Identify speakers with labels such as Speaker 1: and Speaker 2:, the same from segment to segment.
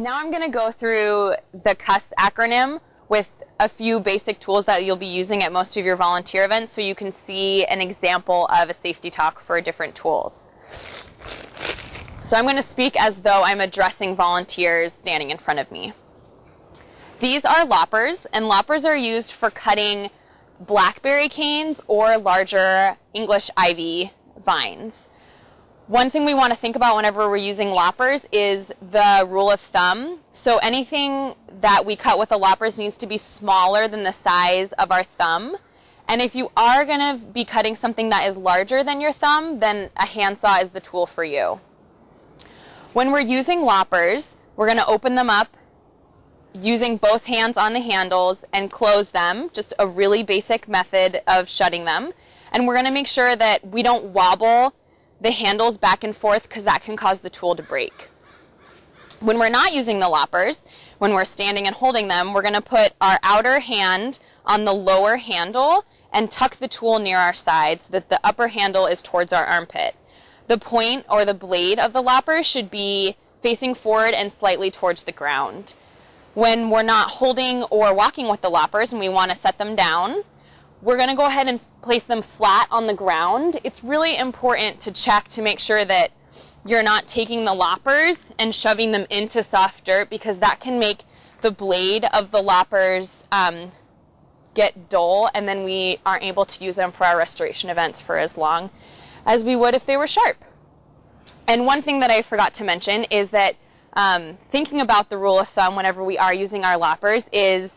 Speaker 1: Now I'm going to go through the CUS acronym with a few basic tools that you'll be using at most of your volunteer events so you can see an example of a safety talk for different tools. So I'm going to speak as though I'm addressing volunteers standing in front of me. These are loppers, and loppers are used for cutting blackberry canes or larger English ivy vines. One thing we want to think about whenever we're using loppers is the rule of thumb. So anything that we cut with the loppers needs to be smaller than the size of our thumb. And if you are going to be cutting something that is larger than your thumb, then a handsaw is the tool for you. When we're using loppers, we're going to open them up using both hands on the handles and close them, just a really basic method of shutting them. And we're going to make sure that we don't wobble the handles back and forth because that can cause the tool to break. When we're not using the loppers, when we're standing and holding them, we're going to put our outer hand on the lower handle and tuck the tool near our side so that the upper handle is towards our armpit. The point or the blade of the lopper should be facing forward and slightly towards the ground. When we're not holding or walking with the loppers and we want to set them down, we're going to go ahead and place them flat on the ground. It's really important to check to make sure that you're not taking the loppers and shoving them into soft dirt because that can make the blade of the loppers um, get dull and then we aren't able to use them for our restoration events for as long as we would if they were sharp. And one thing that I forgot to mention is that um, thinking about the rule of thumb whenever we are using our loppers is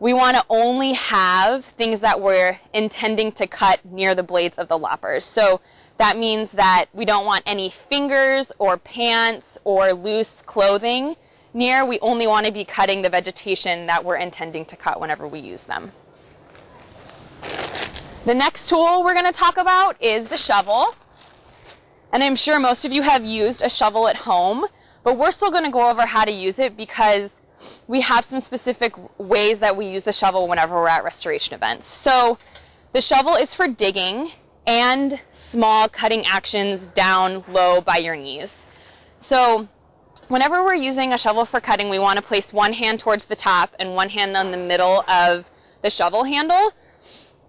Speaker 1: we want to only have things that we're intending to cut near the blades of the loppers. So that means that we don't want any fingers or pants or loose clothing near. We only want to be cutting the vegetation that we're intending to cut whenever we use them. The next tool we're going to talk about is the shovel. And I'm sure most of you have used a shovel at home. But we're still going to go over how to use it because we have some specific ways that we use the shovel whenever we're at restoration events. So the shovel is for digging and small cutting actions down low by your knees. So whenever we're using a shovel for cutting, we want to place one hand towards the top and one hand on the middle of the shovel handle.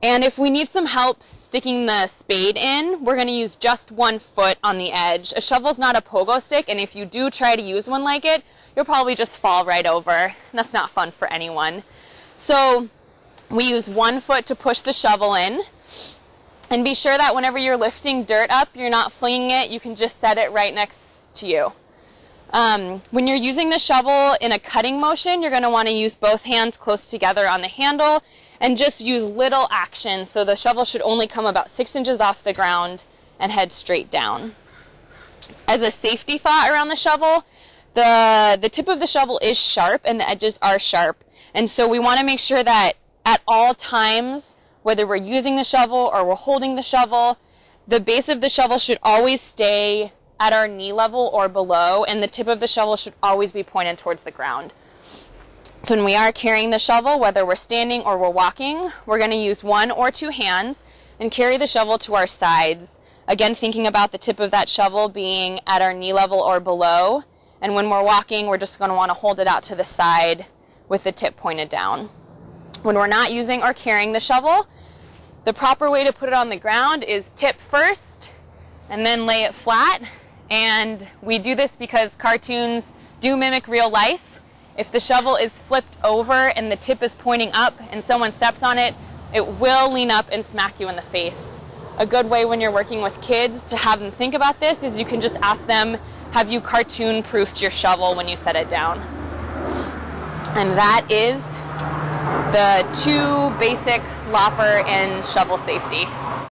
Speaker 1: And if we need some help sticking the spade in, we're going to use just one foot on the edge. A shovel's not a pogo stick, and if you do try to use one like it, you'll probably just fall right over. And That's not fun for anyone. So we use one foot to push the shovel in. And be sure that whenever you're lifting dirt up, you're not flinging it. You can just set it right next to you. Um, when you're using the shovel in a cutting motion, you're going to want to use both hands close together on the handle and just use little action. So the shovel should only come about six inches off the ground and head straight down. As a safety thought around the shovel, the, the tip of the shovel is sharp and the edges are sharp. And so we want to make sure that at all times, whether we're using the shovel or we're holding the shovel, the base of the shovel should always stay at our knee level or below, and the tip of the shovel should always be pointed towards the ground. So when we are carrying the shovel, whether we're standing or we're walking, we're going to use one or two hands and carry the shovel to our sides. Again, thinking about the tip of that shovel being at our knee level or below. And when we're walking, we're just going to want to hold it out to the side with the tip pointed down. When we're not using or carrying the shovel, the proper way to put it on the ground is tip first and then lay it flat. And we do this because cartoons do mimic real life. If the shovel is flipped over and the tip is pointing up and someone steps on it, it will lean up and smack you in the face. A good way when you're working with kids to have them think about this is you can just ask them, have you cartoon proofed your shovel when you set it down? And that is the two basic lopper and shovel safety.